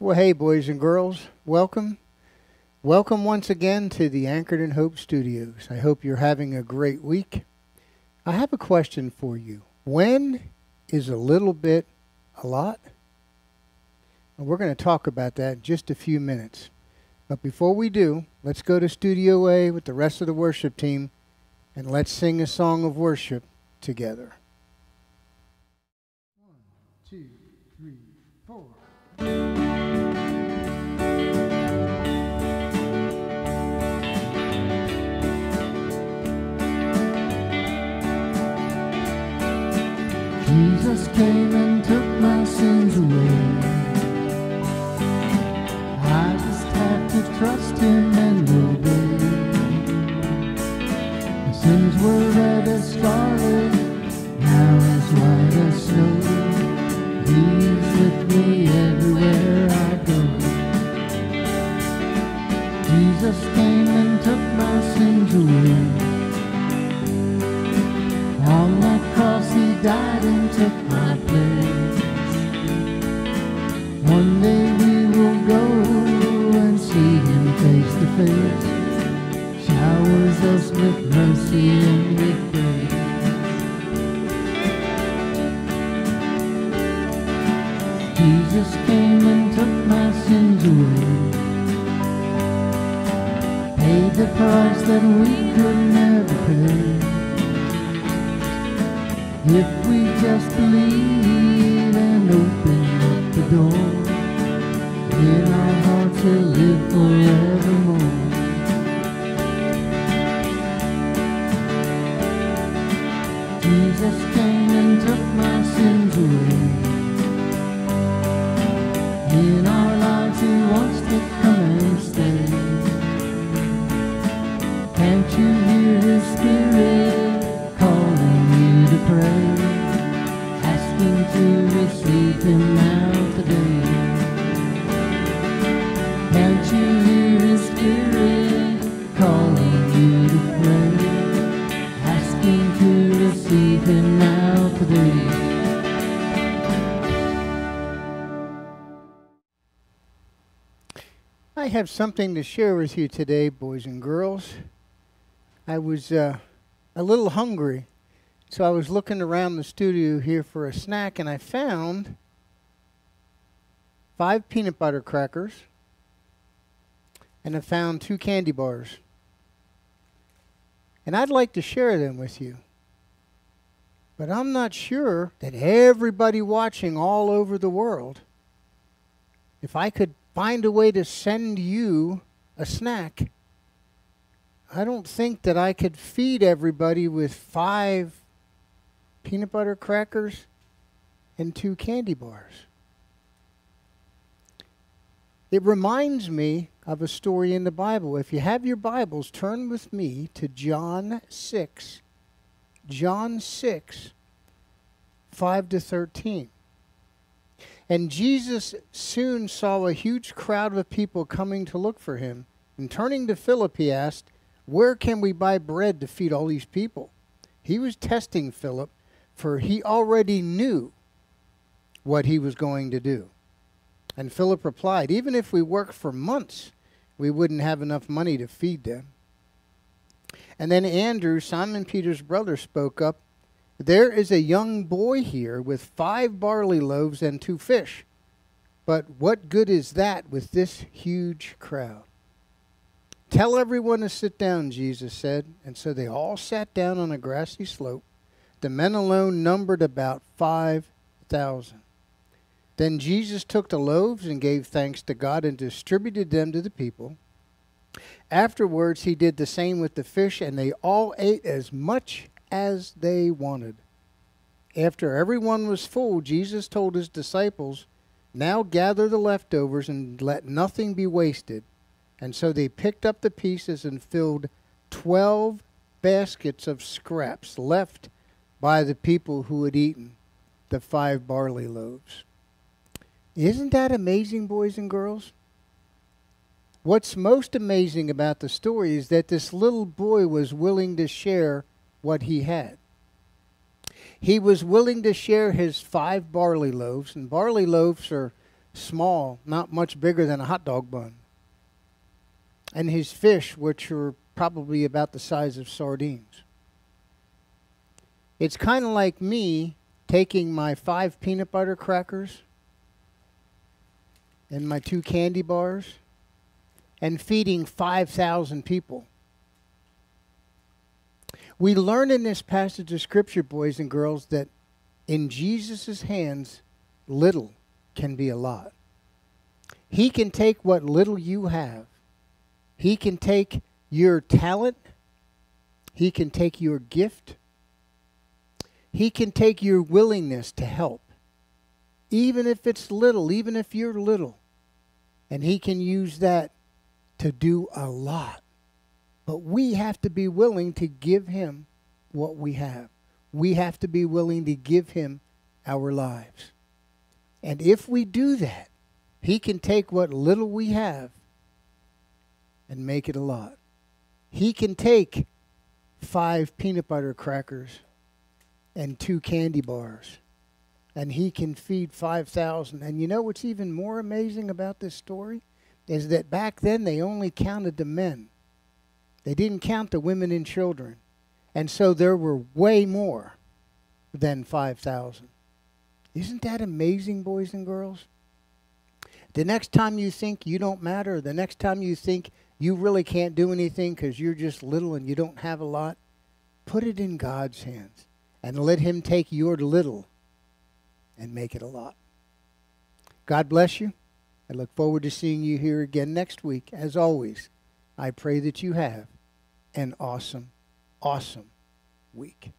Well, hey, boys and girls, welcome. Welcome once again to the Anchored in Hope Studios. I hope you're having a great week. I have a question for you. When is a little bit a lot? And we're going to talk about that in just a few minutes. But before we do, let's go to Studio A with the rest of the worship team and let's sing a song of worship together. One, two, three, four. Jesus came and took my sins away. I just have to trust him and obey. My sins were red as scarlet, now as white as snow. Face. Showers us with mercy and with grace. Jesus came and took my sins away. Paid the price that we could never pay. If we just believe and open up the door, Asking to receive him now today. I have something to share with you today, boys and girls. I was uh, a little hungry, so I was looking around the studio here for a snack, and I found five peanut butter crackers, and I found two candy bars. And I'd like to share them with you. But I'm not sure that everybody watching all over the world, if I could find a way to send you a snack, I don't think that I could feed everybody with five peanut butter crackers and two candy bars. It reminds me of a story in the Bible. If you have your Bibles, turn with me to John 6. John 6, 5 to 13. And Jesus soon saw a huge crowd of people coming to look for him. And turning to Philip, he asked, Where can we buy bread to feed all these people? He was testing Philip, for he already knew what he was going to do. And Philip replied, Even if we work for months, we wouldn't have enough money to feed them. And then Andrew, Simon Peter's brother, spoke up. There is a young boy here with five barley loaves and two fish. But what good is that with this huge crowd? Tell everyone to sit down, Jesus said. And so they all sat down on a grassy slope. The men alone numbered about 5,000. Then Jesus took the loaves and gave thanks to God and distributed them to the people. Afterwards, he did the same with the fish, and they all ate as much as they wanted. After everyone was full, Jesus told his disciples, Now gather the leftovers and let nothing be wasted. And so they picked up the pieces and filled twelve baskets of scraps left by the people who had eaten the five barley loaves. Isn't that amazing, boys and girls? What's most amazing about the story is that this little boy was willing to share what he had. He was willing to share his five barley loaves, and barley loaves are small, not much bigger than a hot dog bun. And his fish, which were probably about the size of sardines. It's kind of like me taking my five peanut butter crackers and my two candy bars and feeding 5,000 people. We learn in this passage of Scripture, boys and girls, that in Jesus' hands, little can be a lot. He can take what little you have, He can take your talent, He can take your gift, He can take your willingness to help, even if it's little, even if you're little. And He can use that to do a lot. But we have to be willing to give Him what we have. We have to be willing to give Him our lives. And if we do that, He can take what little we have and make it a lot. He can take five peanut butter crackers and two candy bars, and He can feed 5,000. And you know what's even more amazing about this story? Is that back then they only counted the men. They didn't count the women and children. And so there were way more than 5,000. Isn't that amazing, boys and girls? The next time you think you don't matter, the next time you think you really can't do anything because you're just little and you don't have a lot, put it in God's hands and let Him take your little and make it a lot. God bless you. I look forward to seeing you here again next week. As always, I pray that you have an awesome, awesome week.